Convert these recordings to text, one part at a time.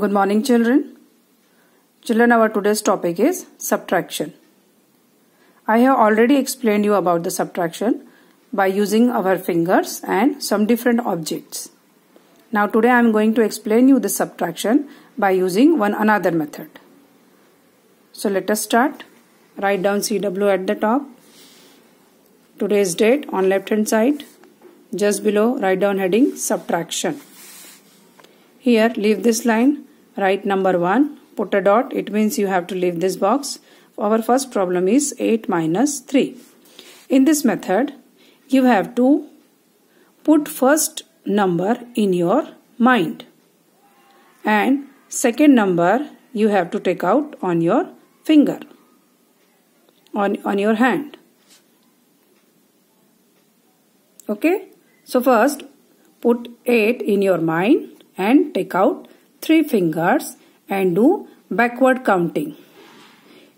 Good morning children. Children our today's topic is subtraction. I have already explained you about the subtraction by using our fingers and some different objects. Now today I am going to explain you the subtraction by using one another method. So let us start. Write down CW at the top. Today's date on left hand side. Just below write down heading subtraction. Here leave this line, write number 1, put a dot, it means you have to leave this box. Our first problem is 8 minus 3. In this method, you have to put first number in your mind. And second number you have to take out on your finger. On, on your hand. Okay? So first put 8 in your mind and take out three fingers and do backward counting.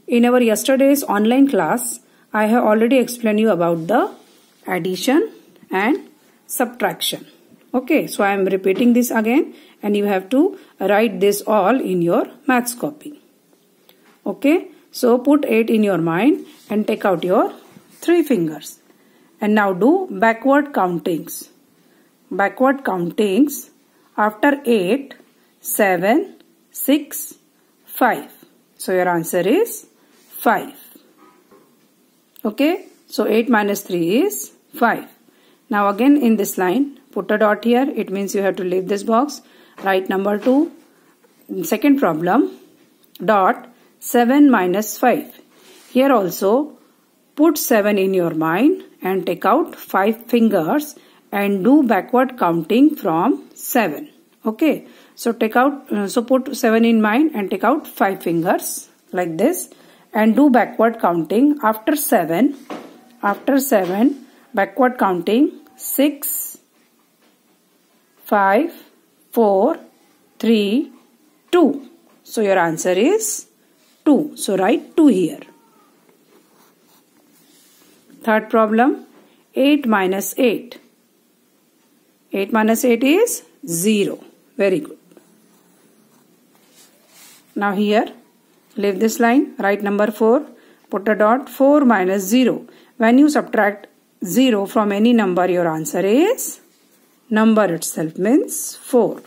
In our yesterday's online class, I have already explained you about the addition and subtraction. Okay, so I am repeating this again and you have to write this all in your maths copy. Okay, so put 8 in your mind and take out your three fingers. And now do backward countings. Backward countings after 8, 7, 6, 5. So your answer is 5. Okay. So 8 minus 3 is 5. Now again in this line, put a dot here. It means you have to leave this box. Write number 2. Second problem, dot 7 minus 5. Here also, put 7 in your mind and take out 5 fingers and do backward counting from 7 okay? So take out uh, so put 7 in mind and take out 5 fingers like this and do backward counting. After 7 after 7 backward counting 6 5 4 3 2 so your answer is 2 so write 2 here. Third problem 8 minus 8 8 minus 8 is 0. Very good. Now here, leave this line, write number 4, put a dot, 4 minus 0. When you subtract 0 from any number, your answer is number itself means 4.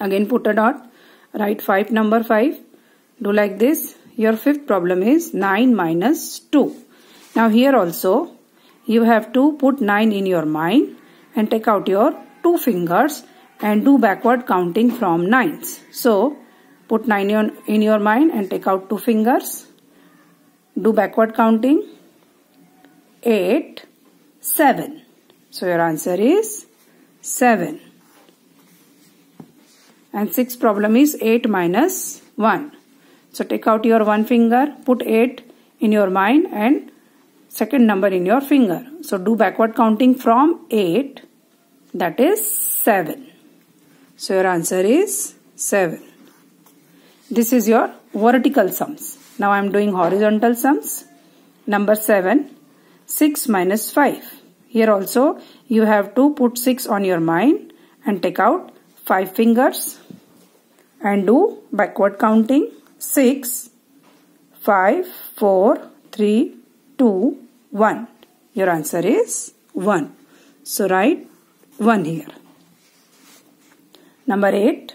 Again put a dot, write 5 number 5. Do like this. Your fifth problem is 9 minus 2. Now here also, you have to put 9 in your mind and take out your two fingers and do backward counting from nines. So put 9 in your mind and take out two fingers. Do backward counting. 8, 7. So your answer is 7. And sixth problem is 8 minus 1. So take out your one finger, put 8 in your mind and second number in your finger. So do backward counting from 8 that is 7. So your answer is 7. This is your vertical sums. Now I am doing horizontal sums. Number 7. 6 minus 5. Here also you have to put 6 on your mind and take out 5 fingers and do backward counting. 6, 5, 4, 3, 2, 1. Your answer is 1. So write 1 here. Number 8.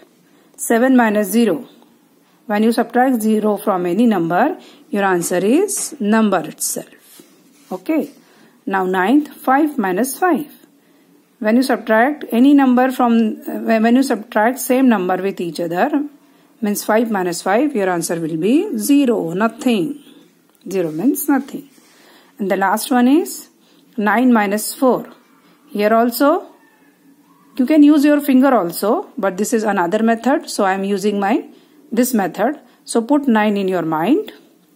7 minus 0. When you subtract 0 from any number, your answer is number itself. Okay. Now ninth, 5 minus 5. When you subtract any number from, when you subtract same number with each other, means 5 minus 5, your answer will be 0, nothing. 0 means nothing. And the last one is 9 minus 4. Here also you can use your finger also, but this is another method. So I am using my this method. So put 9 in your mind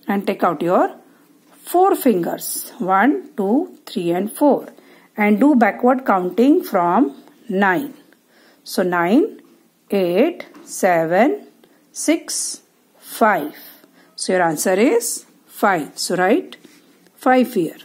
and take out your 4 fingers. 1, 2, 3 and 4. And do backward counting from 9. So 9, 8, 7, 6, 5. So your answer is 5. So write 5 here.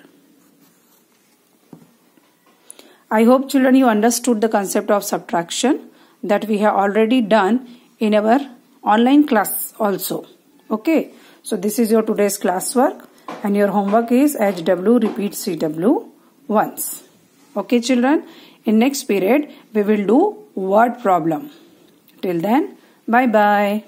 I hope children you understood the concept of subtraction that we have already done in our online class also. Okay. So this is your today's classwork and your homework is HW repeat CW once. Okay children. In next period we will do word problem. Till then bye bye.